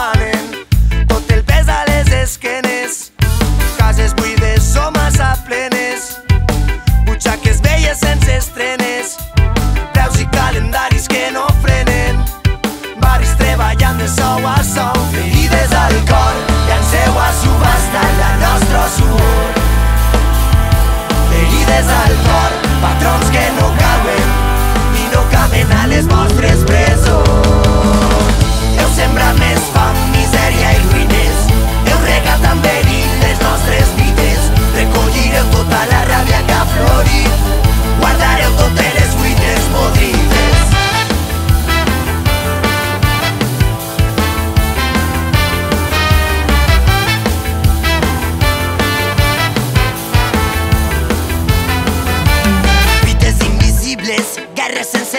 morning.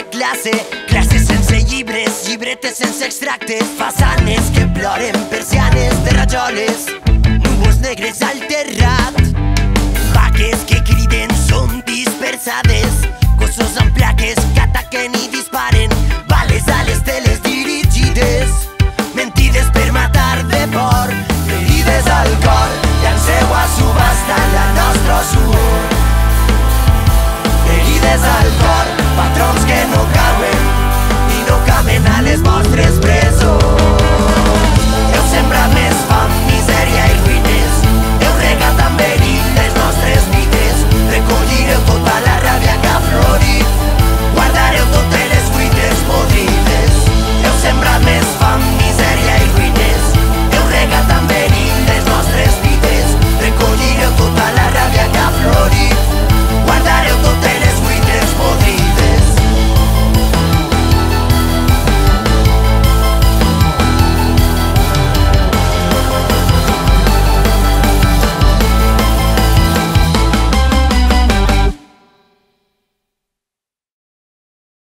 sense classe Classes sense llibres, llibretes sense extractes Façanes que ploren, persianes de rajoles Núvols negres al terrat. Vaques que criden, són dispersades Gossos amb plaques que ataquen i disparen Bales a les teles dirigides. postre